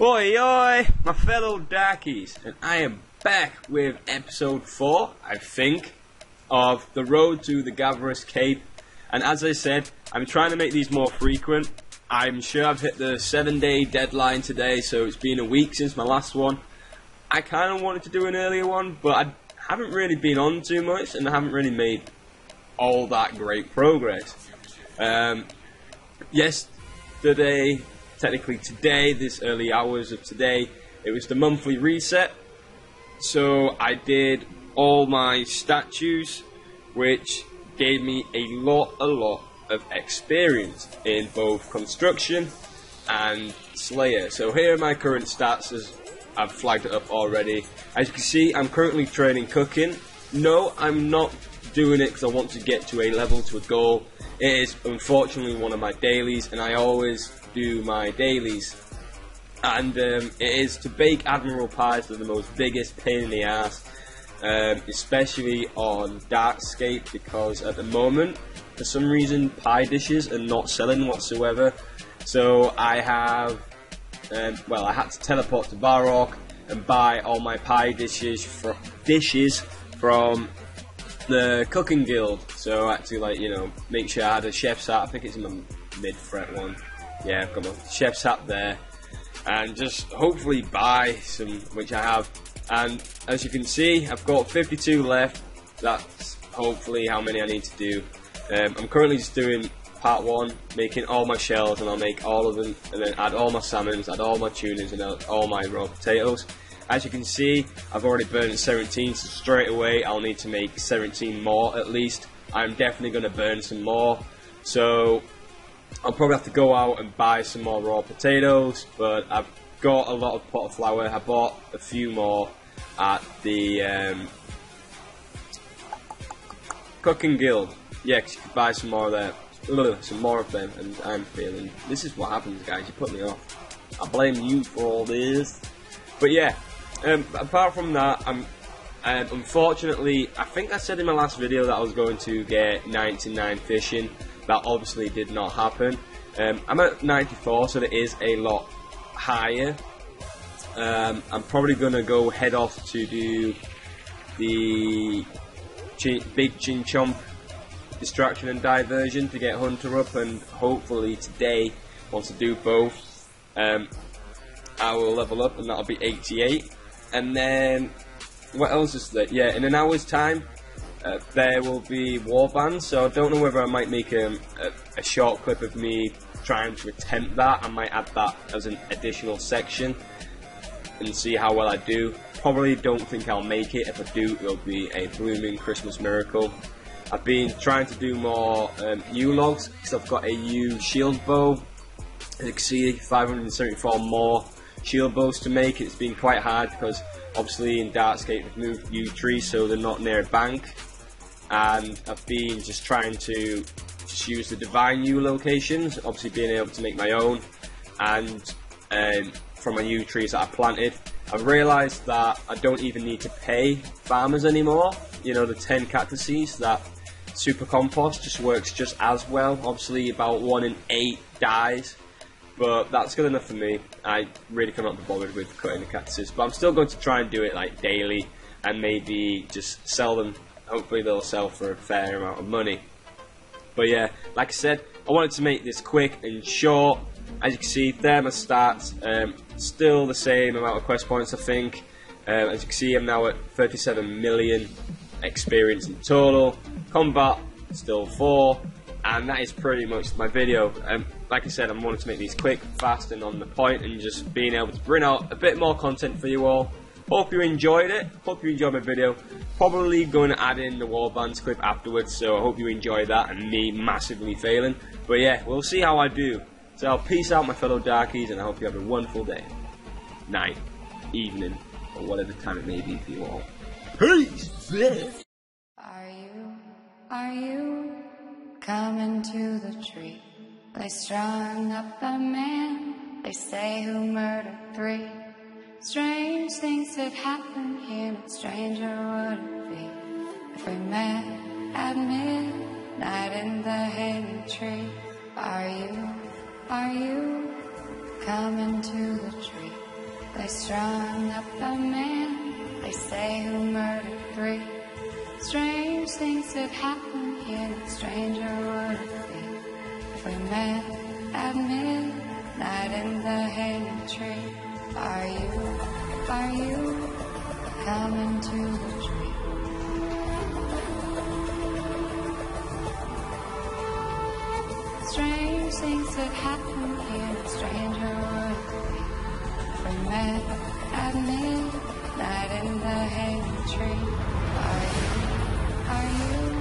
Oi, oi, my fellow darkies, and I am back with episode 4, I think, of The Road to the Gaverous Cape. And as I said, I'm trying to make these more frequent. I'm sure I've hit the 7 day deadline today, so it's been a week since my last one. I kind of wanted to do an earlier one, but I haven't really been on too much, and I haven't really made all that great progress. Um, yesterday, technically today, this early hours of today, it was the monthly reset. So I did all my statues, which gave me a lot, a lot of experience in both construction and Slayer. So here are my current stats as I've flagged it up already. As you can see, I'm currently training cooking. No, I'm not doing it because I want to get to a level, to a goal. It is unfortunately one of my dailies, and I always do my dailies. And um, it is to bake Admiral pies are the most biggest pain in the ass, um, especially on Darkscape because at the moment, for some reason, pie dishes are not selling whatsoever. So I have um, well, I had to teleport to Varrock and buy all my pie dishes from dishes from the cooking guild. So I had to like you know make sure I had a chef's hat. I think it's in my mid fret one. Yeah, I've got my chef's hat there, and just hopefully buy some, which I have. And as you can see, I've got 52 left. That's hopefully how many I need to do. Um, I'm currently just doing part one, making all my shells, and I'll make all of them, and then add all my salmons, add all my tunas, and all my raw potatoes. As you can see, I've already burned 17, so straight away I'll need to make 17 more at least. I'm definitely going to burn some more, so I'll probably have to go out and buy some more raw potatoes, but I've got a lot of pot of flour. I bought a few more at the um, Cooking Guild. Yeah, 'cause you could buy some more there. Some more of them, and I'm feeling. This is what happens, guys. You put me off. I blame you for all this. But yeah, um, apart from that, I'm. Um, unfortunately, I think I said in my last video that I was going to get 99 fishing. That obviously did not happen. Um, I'm at 94, so it is a lot higher. Um, I'm probably gonna go head off to do the big Chin Chomp distraction and diversion to get Hunter up, and hopefully today, once I do both, um, I will level up, and that'll be 88. And then, what else is there? Yeah, in an hour's time, uh, there will be warbands. So I don't know whether I might make a, a, a short clip of me trying to attempt that. I might add that as an additional section and see how well I do. Probably don't think I'll make it. If I do, it'll be a blooming Christmas miracle. I've been trying to do more um, yew logs because I've got a yew shield bow. As you can see, 574 more shield bows to make. It's been quite hard because obviously in Darkscape we've moved yew trees so they're not near a bank. And I've been just trying to just use the divine yew locations, obviously being able to make my own. And um, from my yew trees that I planted, I've realised that I don't even need to pay farmers anymore. You know, the 10 cactuses that super compost just works just as well. Obviously, about one in eight dies, but that's good enough for me. I really cannot be bothered with cutting the cactuses, but I'm still going to try and do it like daily and maybe just sell them. Hopefully, they'll sell for a fair amount of money. But yeah, like I said, I wanted to make this quick and short. As you can see, there my stats. Um, still the same amount of quest points, I think. Um, as you can see, I'm now at 37 million experience in total. Combat, still 4. And that is pretty much my video. Um, like I said, I'm wanting to make these quick, fast, and on the point, and just being able to bring out a bit more content for you all. Hope you enjoyed it. Hope you enjoyed my video. Probably going to add in the warbands clip afterwards, so I hope you enjoy that and me massively failing. But yeah, we'll see how I do. So peace out, my fellow darkies, and I hope you have a wonderful day, night, evening, or whatever time it may be for you all. Peace. They strung up a man, they say who murdered three. Strange things have happened here, not stranger would it be If we met at midnight in the hidden tree, are you, are you coming to the tree? They strung up a man, they say who murdered three. Strange things have happened here, no stranger would it be we met at midnight in the hanging tree. Are you, are you coming to the tree? Strange things that happen here, stranger world. We met at midnight in the hanging tree. Are you, are you?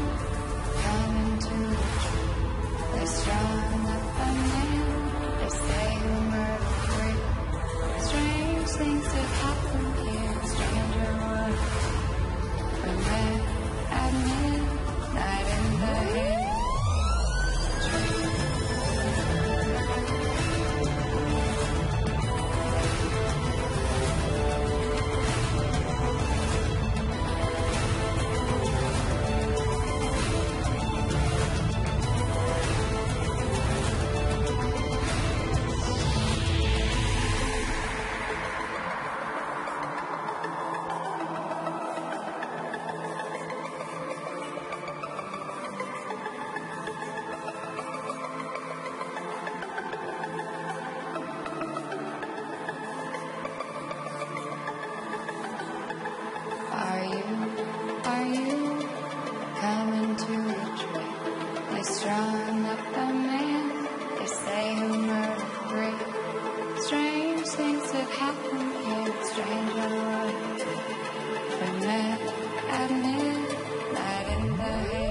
stranger. We met at midnight in the.